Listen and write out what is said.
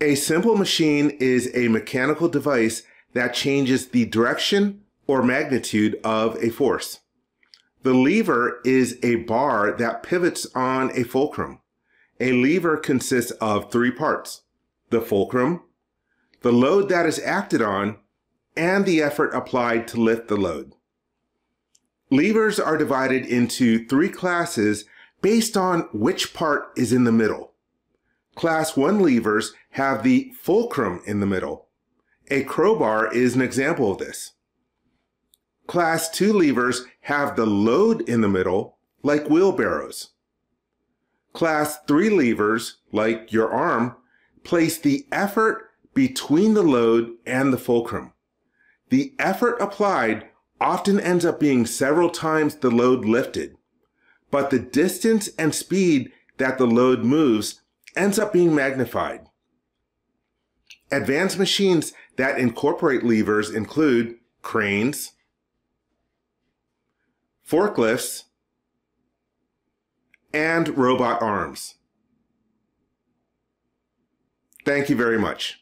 A simple machine is a mechanical device that changes the direction or magnitude of a force. The lever is a bar that pivots on a fulcrum. A lever consists of three parts the fulcrum, the load that is acted on, and the effort applied to lift the load. Levers are divided into three classes based on which part is in the middle. Class 1 levers have the fulcrum in the middle. A crowbar is an example of this. Class 2 levers have the load in the middle, like wheelbarrows. Class 3 levers, like your arm, place the effort between the load and the fulcrum. The effort applied often ends up being several times the load lifted, but the distance and speed that the load moves ends up being magnified. Advanced machines that incorporate levers include cranes, forklifts, and robot arms. Thank you very much.